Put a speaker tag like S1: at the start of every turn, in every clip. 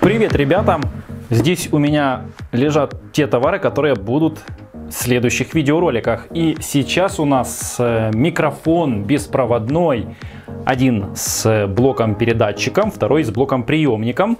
S1: Привет, ребята! Здесь у меня лежат те товары, которые будут в следующих видеороликах. И сейчас у нас э, микрофон беспроводной. Один с блоком передатчиком, второй с блоком приемником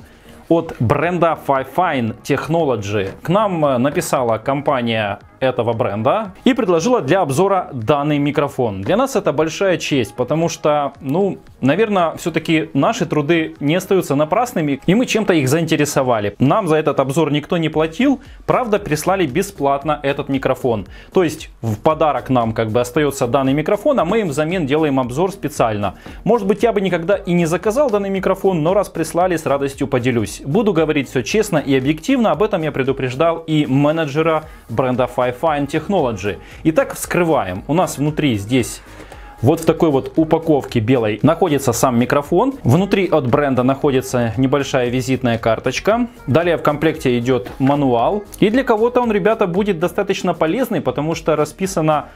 S1: от бренда Fifine Technology. К нам э, написала компания этого бренда и предложила для обзора данный микрофон. Для нас это большая честь, потому что, ну, наверное, все-таки наши труды не остаются напрасными, и мы чем-то их заинтересовали. Нам за этот обзор никто не платил, правда, прислали бесплатно этот микрофон. То есть в подарок нам как бы остается данный микрофон, а мы им взамен делаем обзор специально. Может быть, я бы никогда и не заказал данный микрофон, но раз прислали, с радостью поделюсь. Буду говорить все честно и объективно, об этом я предупреждал и менеджера бренда Five Fine Technology. Итак, вскрываем. У нас внутри здесь вот в такой вот упаковке белой находится сам микрофон. Внутри от бренда находится небольшая визитная карточка. Далее в комплекте идет мануал. И для кого-то он, ребята, будет достаточно полезный, потому что расписано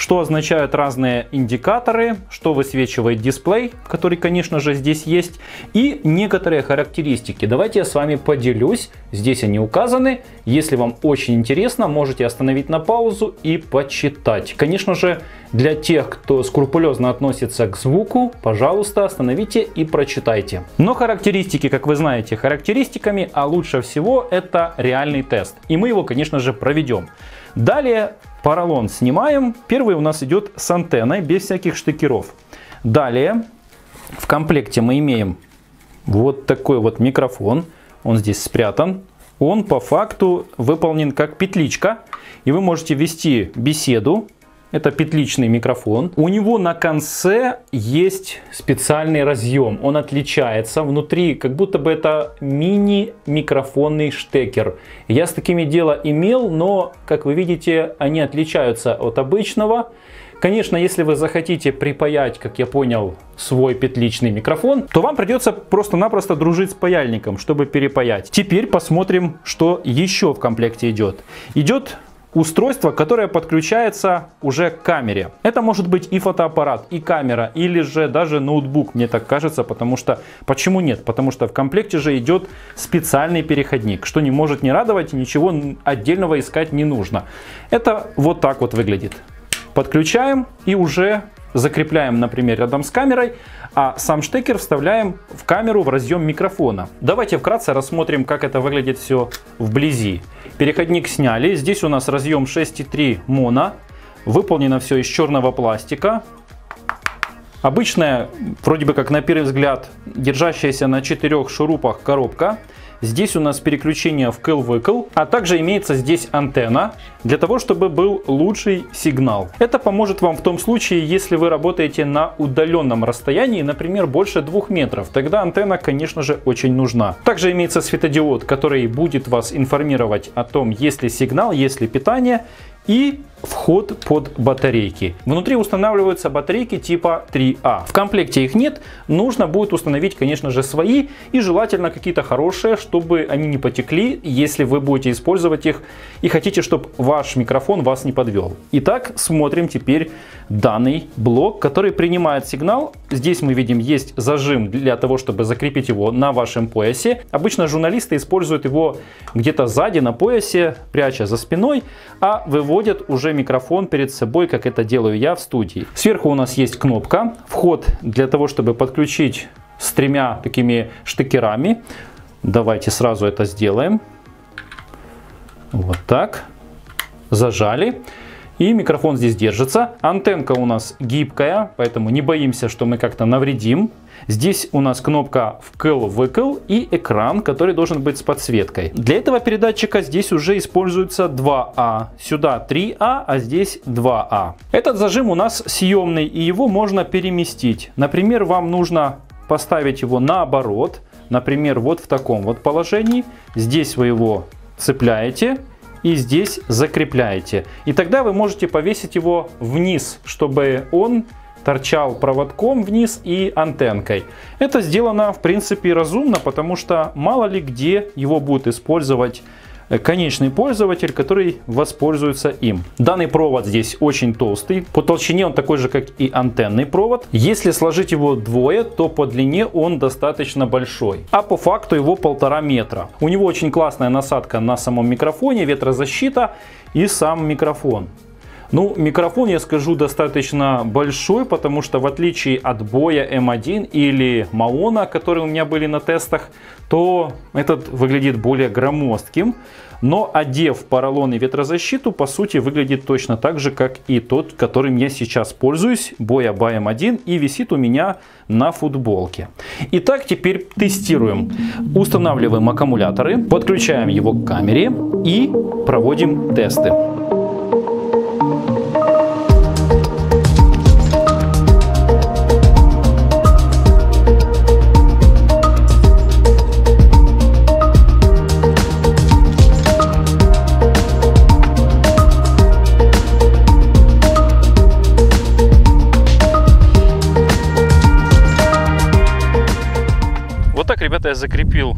S1: что означают разные индикаторы, что высвечивает дисплей, который, конечно же, здесь есть, и некоторые характеристики. Давайте я с вами поделюсь, здесь они указаны. Если вам очень интересно, можете остановить на паузу и почитать. Конечно же, для тех, кто скрупулезно относится к звуку, пожалуйста, остановите и прочитайте. Но характеристики, как вы знаете, характеристиками, а лучше всего это реальный тест. И мы его, конечно же, проведем. Далее поролон снимаем. Первый у нас идет с антенной, без всяких штекеров. Далее в комплекте мы имеем вот такой вот микрофон. Он здесь спрятан. Он по факту выполнен как петличка. И вы можете вести беседу это петличный микрофон. У него на конце есть специальный разъем. Он отличается внутри, как будто бы это мини-микрофонный штекер. Я с такими дело имел, но, как вы видите, они отличаются от обычного. Конечно, если вы захотите припаять, как я понял, свой петличный микрофон, то вам придется просто-напросто дружить с паяльником, чтобы перепаять. Теперь посмотрим, что еще в комплекте идет. Идет устройство, которое подключается уже к камере. Это может быть и фотоаппарат, и камера, или же даже ноутбук, мне так кажется, потому что... Почему нет? Потому что в комплекте же идет специальный переходник, что не может не радовать, и ничего отдельного искать не нужно. Это вот так вот выглядит. Подключаем и уже закрепляем, например, рядом с камерой, а сам штекер вставляем в камеру в разъем микрофона. Давайте вкратце рассмотрим, как это выглядит все вблизи. Переходник сняли. Здесь у нас разъем 6.3 моно. Выполнено все из черного пластика. Обычная, вроде бы как на первый взгляд, держащаяся на четырех шурупах коробка. Здесь у нас переключение в кэл-выкл, а также имеется здесь антенна для того, чтобы был лучший сигнал. Это поможет вам в том случае, если вы работаете на удаленном расстоянии, например, больше двух метров. Тогда антенна, конечно же, очень нужна. Также имеется светодиод, который будет вас информировать о том, есть ли сигнал, есть ли питание и вход под батарейки. Внутри устанавливаются батарейки типа 3А. В комплекте их нет, нужно будет установить, конечно же, свои и желательно какие-то хорошие, чтобы они не потекли, если вы будете использовать их и хотите, чтобы ваш микрофон вас не подвел. Итак, смотрим теперь данный блок, который принимает сигнал. Здесь мы видим есть зажим для того, чтобы закрепить его на вашем поясе. Обычно журналисты используют его где-то сзади на поясе, пряча за спиной, а выводят уже уже микрофон перед собой, как это делаю я в студии. Сверху у нас есть кнопка, вход для того, чтобы подключить с тремя такими штекерами. Давайте сразу это сделаем. Вот так. Зажали. И микрофон здесь держится. Антенка у нас гибкая, поэтому не боимся, что мы как-то навредим. Здесь у нас кнопка вкл-выкл и экран, который должен быть с подсветкой. Для этого передатчика здесь уже используется 2А. Сюда 3А, а здесь 2А. Этот зажим у нас съемный и его можно переместить. Например, вам нужно поставить его наоборот. Например, вот в таком вот положении. Здесь вы его цепляете и здесь закрепляете. И тогда вы можете повесить его вниз, чтобы он торчал проводком вниз и антенкой. Это сделано в принципе разумно, потому что мало ли где его будут использовать конечный пользователь, который воспользуется им. Данный провод здесь очень толстый. По толщине он такой же, как и антенный провод. Если сложить его двое, то по длине он достаточно большой. А по факту его полтора метра. У него очень классная насадка на самом микрофоне, ветрозащита и сам микрофон. Ну, микрофон, я скажу, достаточно большой, потому что в отличие от Боя M1 или Маона, которые у меня были на тестах, то этот выглядит более громоздким. Но одев поролон и ветрозащиту, по сути, выглядит точно так же, как и тот, которым я сейчас пользуюсь, Боя BM1, и висит у меня на футболке. Итак, теперь тестируем. Устанавливаем аккумуляторы, подключаем его к камере и проводим тесты. Ребята, я закрепил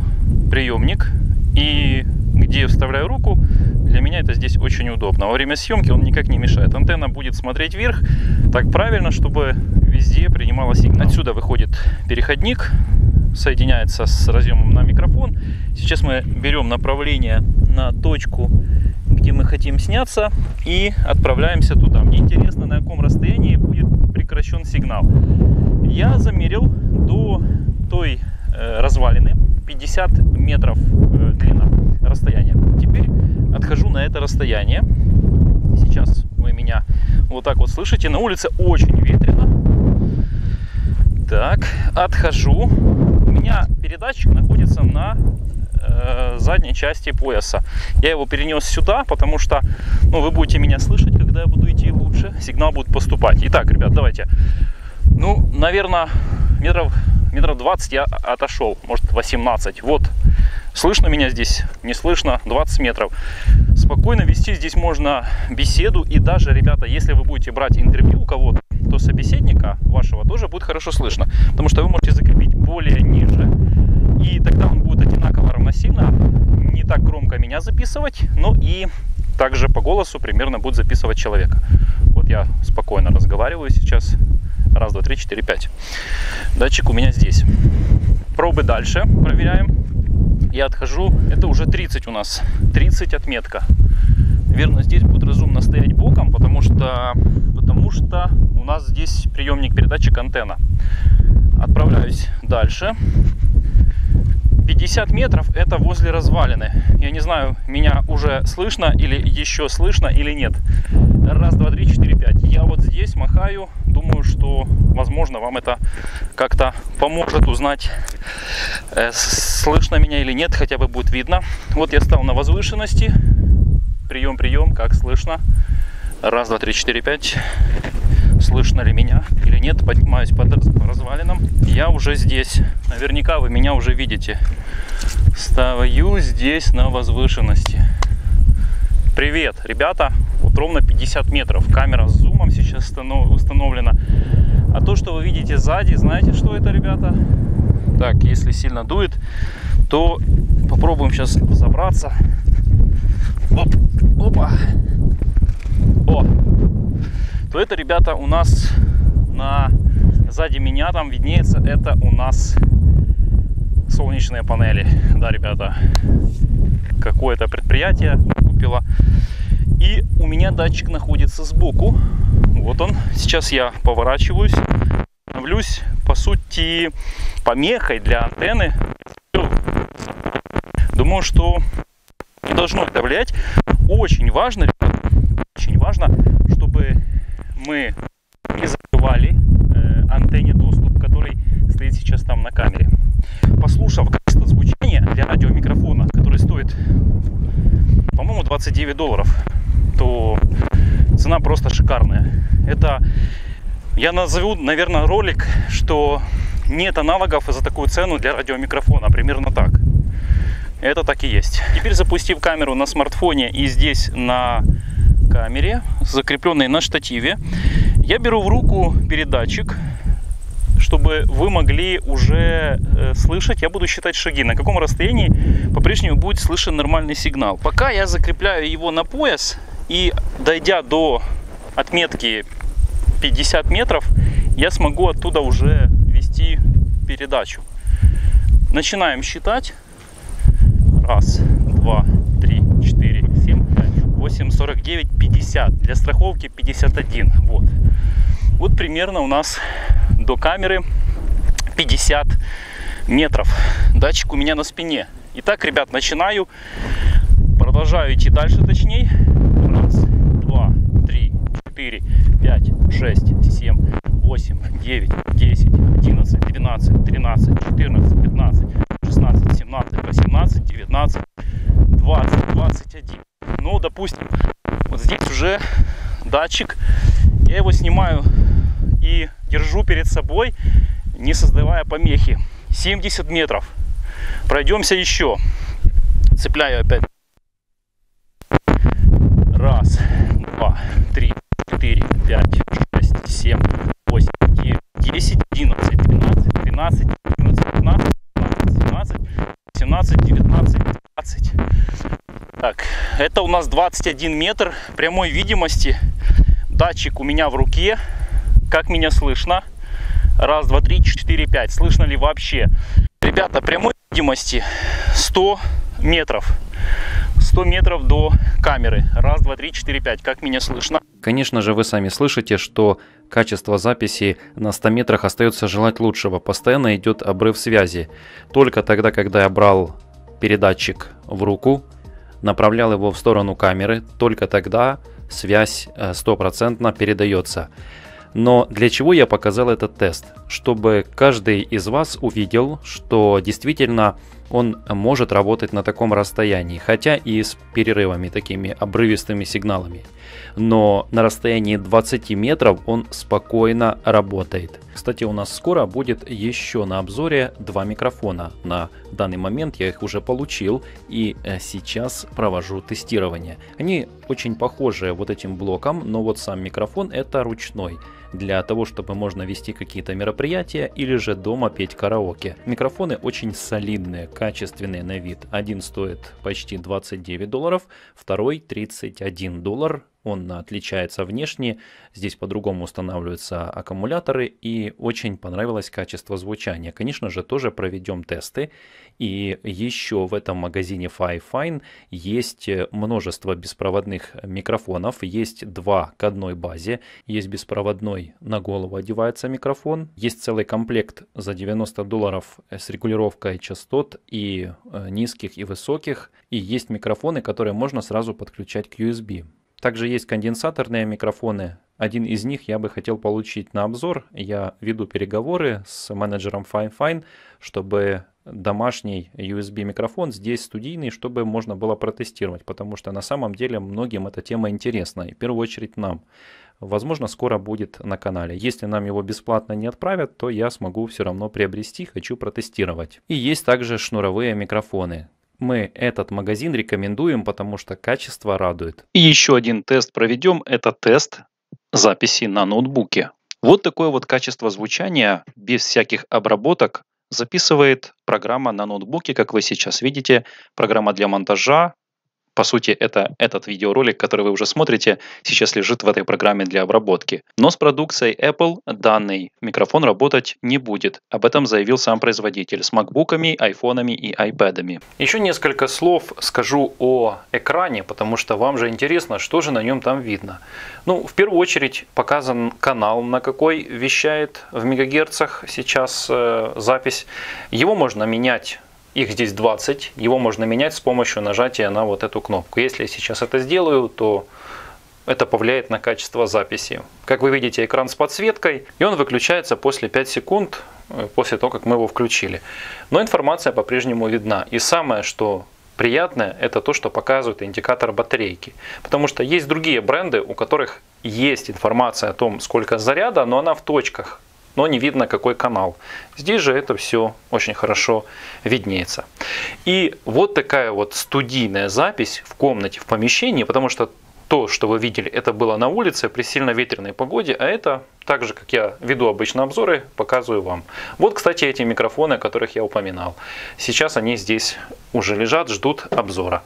S1: приемник. И где я вставляю руку, для меня это здесь очень удобно. Во время съемки он никак не мешает. Антенна будет смотреть вверх так правильно, чтобы везде принимала сигнал. Отсюда выходит переходник, соединяется с разъемом на микрофон. Сейчас мы берем направление на точку, где мы хотим сняться и отправляемся туда. Мне интересно, на каком расстоянии будет прекращен сигнал. Я замерил до той развалины, 50 метров э, длина расстояния. Теперь отхожу на это расстояние. Сейчас вы меня вот так вот слышите. На улице очень ветрено. Так, отхожу. У меня передатчик находится на э, задней части пояса. Я его перенес сюда, потому что ну, вы будете меня слышать, когда я буду идти лучше. Сигнал будет поступать. Итак, ребят, давайте. Ну, наверное, метров метров 20 я отошел, может 18. Вот, слышно меня здесь, не слышно, 20 метров. Спокойно вести здесь можно беседу. И даже, ребята, если вы будете брать интервью у кого-то, то собеседника вашего тоже будет хорошо слышно. Потому что вы можете закрепить более ниже. И тогда он будет одинаково равносильно, не так громко меня записывать, но и также по голосу примерно будет записывать человека. Вот я спокойно разговариваю сейчас Раз, два, три, четыре, пять. Датчик у меня здесь. Пробы дальше проверяем. Я отхожу. Это уже 30 у нас. 30 отметка. Наверное, здесь будет разумно стоять боком, потому что, потому что у нас здесь приемник передатчик антенна. Отправляюсь дальше. 50 метров это возле развалины. Я не знаю, меня уже слышно или еще слышно или нет. Раз, два, три, четыре, пять. Я вот здесь махаю. Думаю, что, возможно, вам это как-то поможет узнать, э, слышно меня или нет, хотя бы будет видно. Вот я стал на возвышенности. Прием, прием, как слышно. Раз, два, три, четыре, пять слышно ли меня или нет. Поднимаюсь по развалинам. Я уже здесь. Наверняка вы меня уже видите. Стою здесь на возвышенности. Привет, ребята. Вот ровно 50 метров. Камера с установлена. А то, что вы видите сзади, знаете, что это, ребята? Так, если сильно дует, то попробуем сейчас забраться. Оп, опа. О, то это, ребята, у нас на сзади меня там виднеется, это у нас солнечные панели. Да, ребята, какое-то предприятие купило. И у меня датчик находится сбоку. Вот он. Сейчас я поворачиваюсь, становлюсь, по сути, помехой для антенны. Думаю, что не должно это влиять. Очень важно, очень важно, чтобы мы не закрывали э, антенне доступ, который стоит сейчас там на камере. Послушав качество звучания для радиомикрофона, который стоит, по-моему, 29 долларов, то цена просто шикарная. Это, я назову, наверное, ролик, что нет аналогов за такую цену для радиомикрофона, примерно так. Это так и есть. Теперь запустив камеру на смартфоне и здесь на камере, закрепленной на штативе. Я беру в руку передатчик, чтобы вы могли уже э, слышать, я буду считать шаги, на каком расстоянии по-прежнему будет слышен нормальный сигнал. Пока я закрепляю его на пояс и дойдя до отметки 50 метров, я смогу оттуда уже вести передачу. Начинаем считать. Раз, два, три, четыре, семь, пять, восемь, сорок девять, пятьдесят. Для страховки 51. Вот. Вот примерно у нас до камеры 50 метров. Датчик у меня на спине. Итак, ребят, начинаю. Продолжаю идти дальше, точнее. Раз, два, три, четыре, пять, шесть, семь, восемь, девять, десять, одиннадцать, двенадцать, тринадцать, четырнадцать, пятнадцать, шестнадцать, семнадцать, восемнадцать, девятнадцать, двадцать, двадцать один. Ну, допустим, вот здесь уже датчик. Я его снимаю и держу перед собой, не создавая помехи. 70 метров. Пройдемся еще. Цепляю опять. Раз, два, три, четыре, пять, шесть, семь, восемь, девять, десять, одиннадцать, двенадцать, тринадцать, четырнадцать, пятнадцать, семнадцать, семнадцать, девятнадцать, двадцать. Так, это у нас 21 метр прямой видимости. Датчик у меня в руке. Как меня слышно? Раз, два, три, четыре, пять. Слышно ли вообще? Ребята, прямой видимости 100 метров. 100 метров до камеры. Раз, два, три, четыре, пять. Как меня слышно?
S2: Конечно же, вы сами слышите, что качество записи на 100 метрах остается желать лучшего. Постоянно идет обрыв связи. Только тогда, когда я брал передатчик в руку, направлял его в сторону камеры, только тогда связь э, стопроцентно передается. Но для чего я показал этот тест? Чтобы каждый из вас увидел, что действительно он может работать на таком расстоянии, хотя и с перерывами, такими обрывистыми сигналами. Но на расстоянии 20 метров он спокойно работает. Кстати, у нас скоро будет еще на обзоре два микрофона. На данный момент я их уже получил и э, сейчас провожу тестирование. Они очень похожи вот этим блоком, но вот сам микрофон это ручной для того, чтобы можно вести какие-то мероприятия или же дома петь караоке. Микрофоны очень солидные, качественные на вид. Один стоит почти 29 долларов, второй 31 доллар. Он отличается внешне, здесь по-другому устанавливаются аккумуляторы и очень понравилось качество звучания. Конечно же, тоже проведем тесты. И еще в этом магазине FiFine есть множество беспроводных микрофонов. Есть два к одной базе. Есть беспроводной, на голову одевается микрофон. Есть целый комплект за 90 долларов с регулировкой частот и э, низких и высоких. И есть микрофоны, которые можно сразу подключать к USB. Также есть конденсаторные микрофоны. Один из них я бы хотел получить на обзор. Я веду переговоры с менеджером FineFine, чтобы домашний USB микрофон здесь студийный, чтобы можно было протестировать, потому что на самом деле многим эта тема интересна, и в первую очередь нам. Возможно, скоро будет на канале. Если нам его бесплатно не отправят, то я смогу все равно приобрести, хочу протестировать. И есть также шнуровые микрофоны мы этот магазин рекомендуем, потому что качество радует.
S1: И еще один тест проведем. Это тест записи на ноутбуке. Вот такое вот качество звучания без всяких обработок записывает программа на ноутбуке, как вы сейчас видите. Программа для монтажа, по сути, это этот видеоролик, который вы уже смотрите, сейчас лежит в этой программе для обработки. Но с продукцией Apple данный микрофон работать не будет. Об этом заявил сам производитель с макбуками, айфонами и айпэдами.
S2: Еще несколько слов скажу о экране, потому что вам же интересно, что же на нем там видно. Ну, в первую очередь показан канал, на какой вещает в мегагерцах сейчас э, запись. Его можно менять их здесь 20. Его можно менять с помощью нажатия на вот эту кнопку. Если я сейчас это сделаю, то это повлияет на качество записи. Как вы видите, экран с подсветкой, и он выключается после 5 секунд, э, после того, как мы его включили. Но информация по-прежнему видна. И самое, что приятное, это то, что показывает индикатор батарейки. Потому что есть другие бренды, у которых есть информация о том, сколько заряда, но она в точках но не видно какой канал. Здесь же это все очень хорошо виднеется. И вот такая вот студийная запись в комнате, в помещении, потому что
S1: то, что вы видели, это было на улице при сильно ветреной погоде, а это, так же как я веду обычно обзоры, показываю вам. Вот, кстати, эти микрофоны, о которых я упоминал. Сейчас они здесь уже лежат, ждут обзора.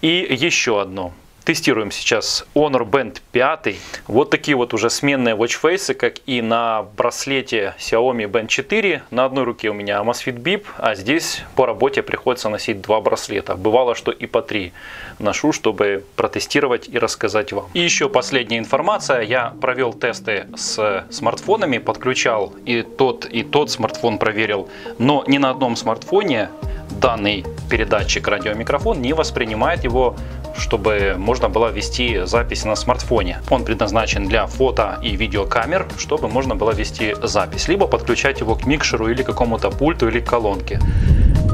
S1: И еще одно. Тестируем сейчас Honor Band 5. Вот такие вот уже сменные watchface, как и на браслете Xiaomi Band 4. На одной руке у меня Amazfit Bip, а здесь по работе приходится носить два браслета. Бывало, что и по три ношу, чтобы протестировать и рассказать вам. И еще последняя информация. Я провел тесты с смартфонами, подключал и тот, и тот смартфон проверил, но ни на одном смартфоне данный передатчик радиомикрофон не воспринимает его чтобы можно было вести запись на смартфоне. Он предназначен для фото и видеокамер, чтобы можно было вести запись, либо подключать его к микшеру или какому-то пульту или колонке.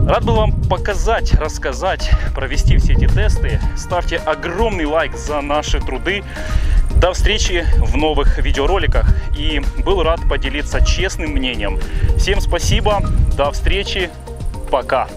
S1: Рад был вам показать, рассказать, провести все эти тесты. Ставьте огромный лайк за наши труды. До встречи в новых видеороликах и был рад поделиться честным мнением. Всем спасибо, до встречи, пока.